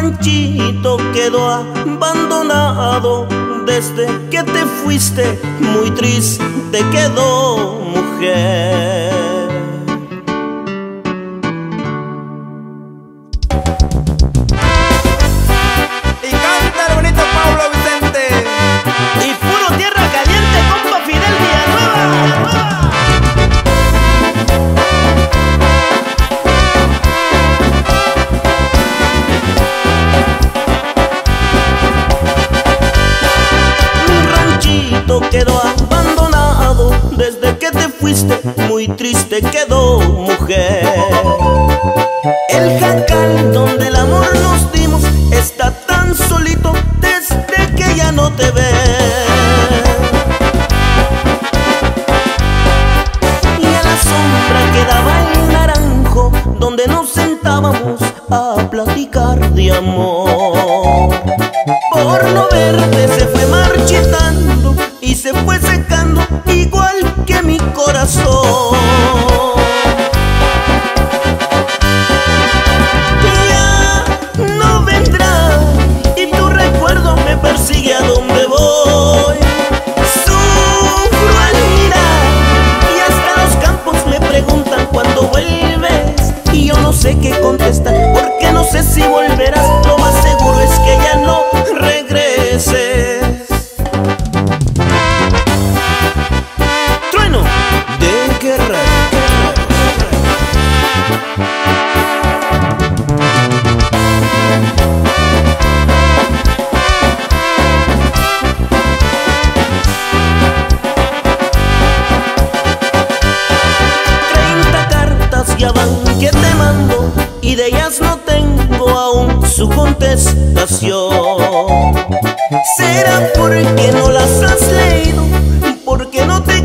ranchito quedó abandonado desde que te fuiste, muy triste quedó mujer. Fuiste, muy triste quedó mujer. El jacal donde el amor nos dimos está tan solito desde que ya no te ve. Y a la sombra quedaba el naranjo donde nos sentábamos a platicar de amor. Por no verte se fue marchitando Ya no vendrá y tu recuerdo me persigue a donde voy. Sufro al mirar y hasta los campos me preguntan cuándo vuelves y yo no sé qué contestar porque no sé si volverás. de ellas no tengo aún su contestación. Será porque no las has leído, porque no te